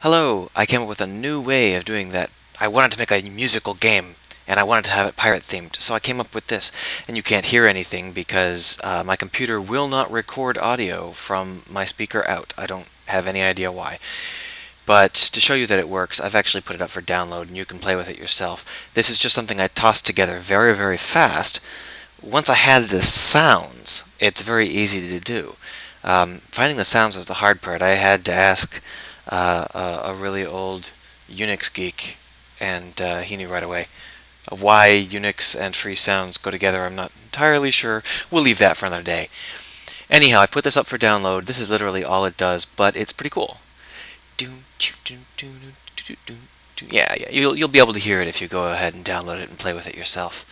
Hello, I came up with a new way of doing that. I wanted to make a musical game and I wanted to have it pirate themed, so I came up with this. And you can't hear anything because uh, my computer will not record audio from my speaker out. I don't have any idea why. But to show you that it works, I've actually put it up for download and you can play with it yourself. This is just something I tossed together very, very fast. Once I had the sounds, it's very easy to do. Um, finding the sounds was the hard part. I had to ask uh, a, really old Unix geek, and uh, he knew right away. Why Unix and free sounds go together, I'm not entirely sure. We'll leave that for another day. Anyhow, I've put this up for download. This is literally all it does, but it's pretty cool. Yeah, yeah, you'll, you'll be able to hear it if you go ahead and download it and play with it yourself.